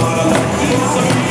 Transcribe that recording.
It's a